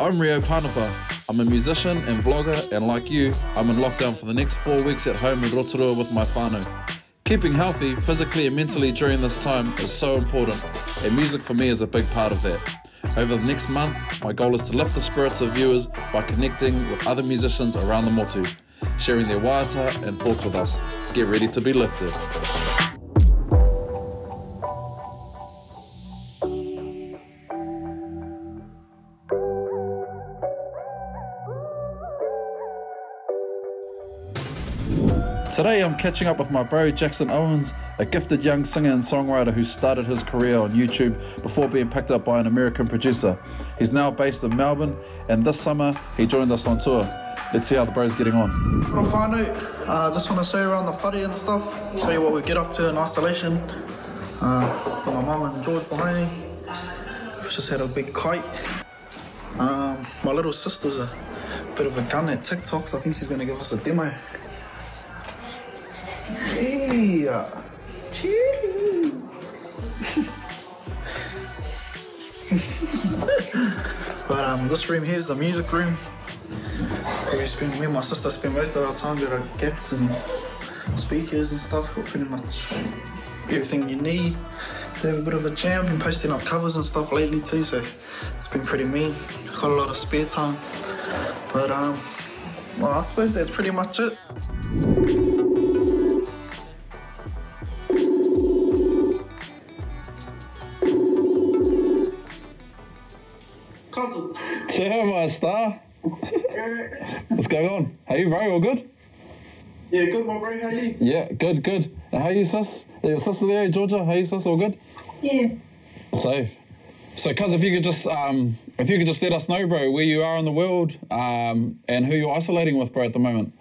I'm Rio Panapa. I'm a musician and vlogger, and like you, I'm in lockdown for the next four weeks at home in Rotorua with my whānau. Keeping healthy, physically and mentally during this time is so important, and music for me is a big part of that. Over the next month, my goal is to lift the spirits of viewers by connecting with other musicians around the motu, sharing their waiata and thoughts with us. Get ready to be lifted. Today I'm catching up with my bro Jackson Owens, a gifted young singer and songwriter who started his career on YouTube before being picked up by an American producer. He's now based in Melbourne and this summer he joined us on tour. Let's see how the bro's getting on. Whānau, uh, just want to show you around the whare and stuff, show you what we get up to in isolation. Uh, it's my mum and George behind me. Just had a big kite. Um, my little sister's a bit of a gun at TikTok, so I think she's going to give us a demo. But um, this room here is the music room. We spend, me and my sister spend most of our time with our gigs and speakers and stuff. Got pretty much everything you need. Have a bit of a jam. Been posting up covers and stuff lately too, so it's been pretty mean. Got a lot of spare time. But um, well, I suppose that's pretty much it. Cheer, star. What's going on? How you, bro? All good? Yeah, good, my bro. How you? Yeah, good, good. And how you, sis? Your sister there, Georgia? How you, sis? All good? Yeah. Safe. So, cuz, if you could just, um, if you could just let us know, bro, where you are in the world, um, and who you're isolating with, bro, at the moment.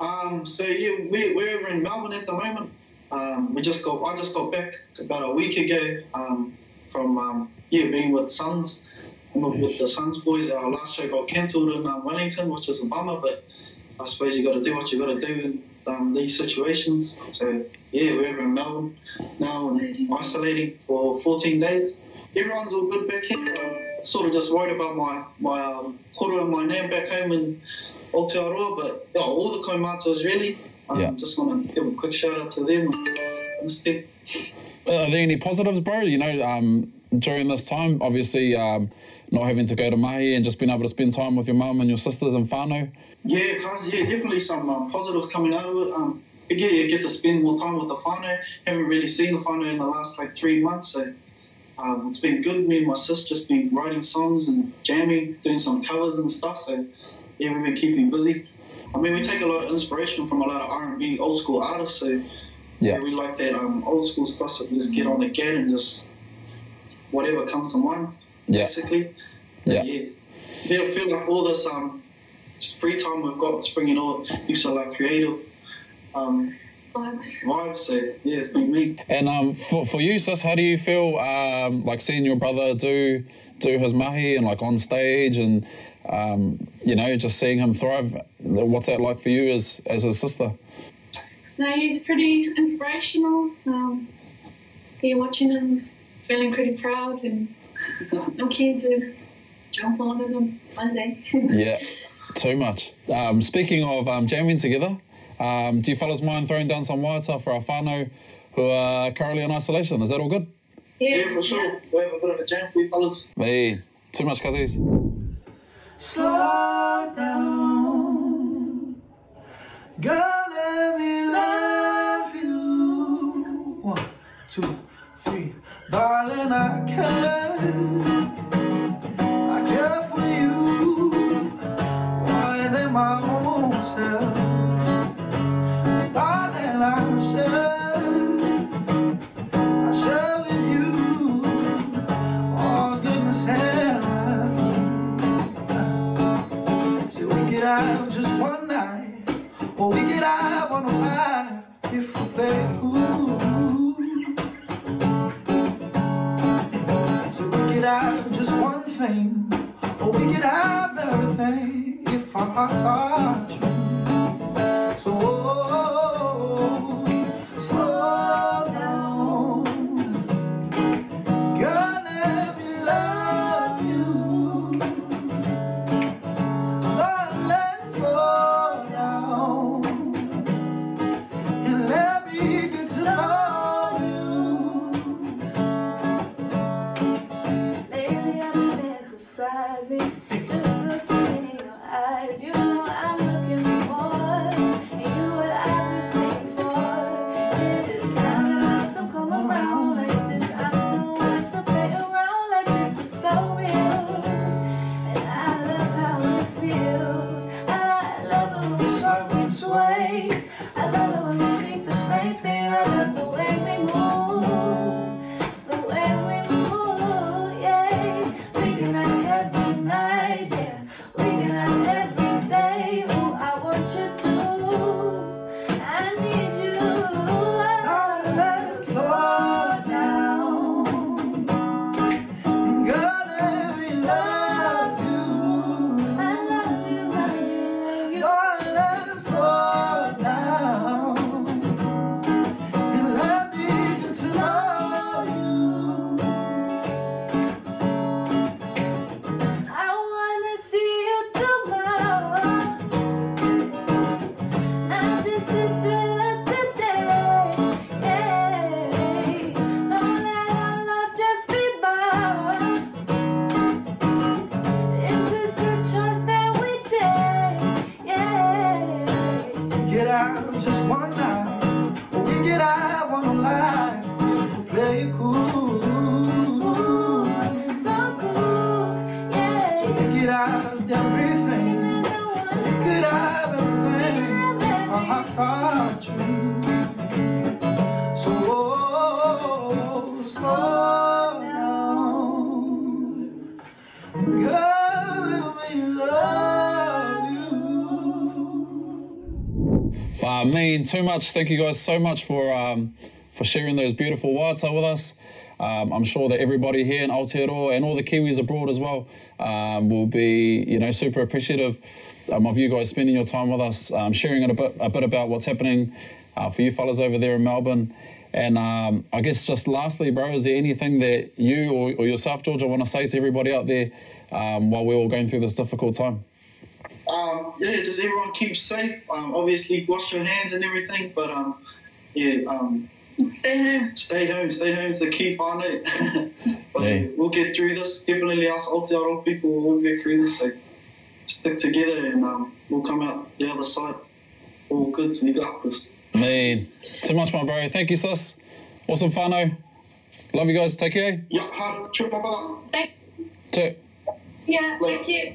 Um, so yeah, we're, we're over in Melbourne at the moment. Um, we just got, I just got back about a week ago um, from um, yeah being with Sons, with, with the Sons boys. Our last show got cancelled in um, Wellington, which is a bummer, but I suppose you got to do what you got to do in um, these situations. So yeah, we're over in Melbourne now and isolating for 14 days. Everyone's all good back here. Um, sort of just worried about my my um, koro and my name back home in Aotearoa, but yeah, all the kaumatas really. Um, Yeah. Just want to give a quick shout out to them. Instead. Uh, Are there any positives, bro? You know, um, during this time, obviously, um, not having to go to mahi and just being able to spend time with your mum and your sisters and whānau. Yeah, cause yeah, definitely some um, positives coming out of it. Um, yeah, you get to spend more time with the whānau. Haven't really seen the whānau in the last like three months, so um, it's been good. Me and my sis just been writing songs and jamming, doing some covers and stuff. So yeah, we've been keeping busy. I mean, we take a lot of inspiration from a lot of R&B old school artists. So Yeah. we like that um, old school stuff. So we just get on the get and just whatever comes to mind, Yeah. basically. Yeah. yeah. Feel, feel like all this um, free time we've got is bringing all use of like creative um, Vibes. vibes. So yeah, it's been me. And um, for, for you, sis, how do you feel um, like seeing your brother do do his mahi and like on stage and um, you know just seeing him thrive? What's that like for you as as his sister? No, he's pretty inspirational. Um, yeah, watching him, was feeling pretty proud, and I'm keen to jump on with him one day. Yeah, too much. Um, speaking of um, jamming together, um, do you fellas mind throwing down some waiata for our whānau who are currently in isolation? Is that all good? Yeah, for sure. We have a bit of a jam for you fellas. Hey, too much cousins. Slow down, girl. Let me love you. One, two, three, darling. I care. Yeah. Mean, too much. Thank you guys so much for um, for sharing those beautiful waiata with us. Um, I'm sure that everybody here in Aotearoa and all the Kiwis abroad as well um, will be, you know, super appreciative um, of you guys spending your time with us, um, sharing a bit, a bit about what's happening uh, for you fellas over there in Melbourne. And um, I guess just lastly, bro, is there anything that you or, or yourself, George, I want to say to everybody out there um, while we're all going through this difficult time? Um, yeah, just everyone keep safe. Um, obviously, wash your hands and everything. But um, yeah, um, Stay home. stay home. Stay home is the key, whānau. but Yeah. yeah, we'll get through this. Definitely, us Aotearoa people will get through this. So stick together, and um, we'll come out the other side. All good. We got this. Man, too much, my bro. Thank you, sis. Awesome, whānau. Love you guys. Take care. Yeah, hard. Trip up. Thank, Check. yeah, thank you.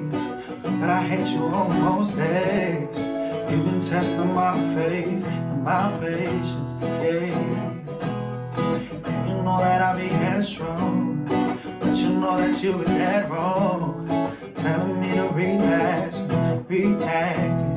but I hate you on most days. You've been testing my faith and my patience, yeah. You know that I be headstrong, but you know that you were dead wrong. Telling me to relax, react,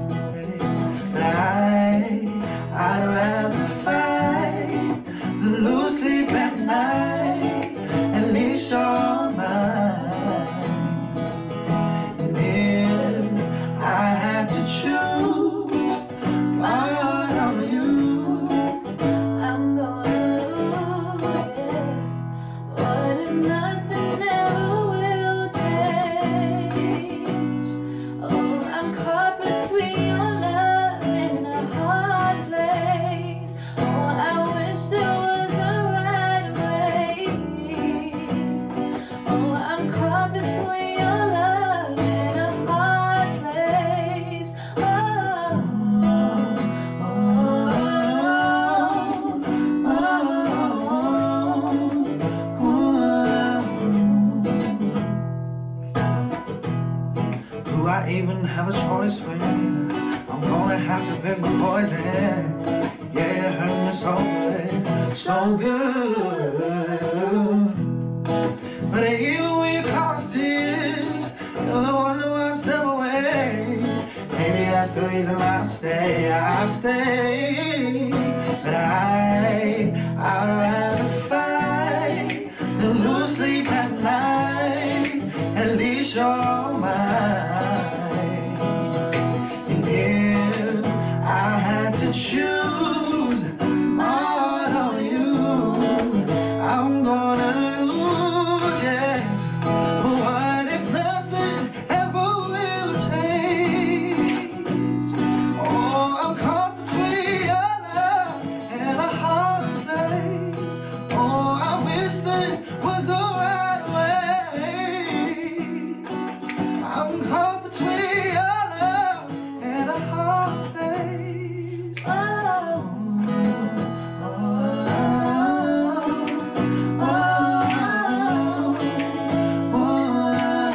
so good. But even when you cause tears, you're the one who I'm still away. Maybe that's the reason I stay, I stay. But I, I'd rather fight than lose sleep at night. At least you're between a love and a hard place. Oh, oh. Oh. Oh.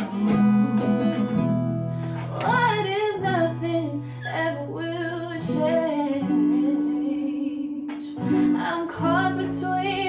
What if nothing ever will change? I'm caught between.